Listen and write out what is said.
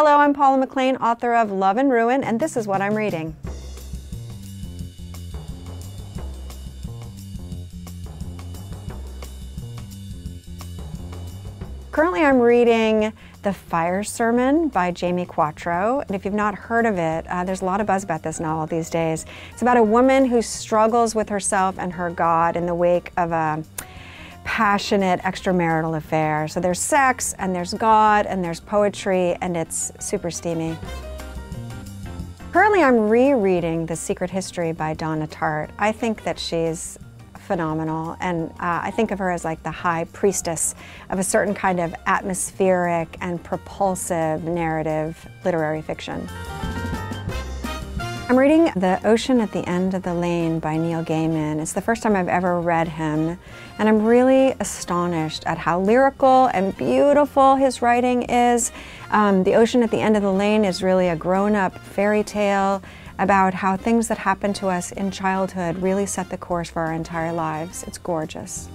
Hello, I'm Paula McLain, author of Love and Ruin, and this is what I'm reading. Currently, I'm reading The Fire Sermon by Jamie Quatro. And if you've not heard of it, uh, there's a lot of buzz about this novel these days. It's about a woman who struggles with herself and her God in the wake of a passionate extramarital affair. So there's sex, and there's God, and there's poetry, and it's super steamy. Currently, I'm rereading The Secret History by Donna Tartt. I think that she's phenomenal, and uh, I think of her as like the high priestess of a certain kind of atmospheric and propulsive narrative literary fiction. I'm reading The Ocean at the End of the Lane by Neil Gaiman. It's the first time I've ever read him, and I'm really astonished at how lyrical and beautiful his writing is. Um, the Ocean at the End of the Lane is really a grown up fairy tale about how things that happen to us in childhood really set the course for our entire lives. It's gorgeous.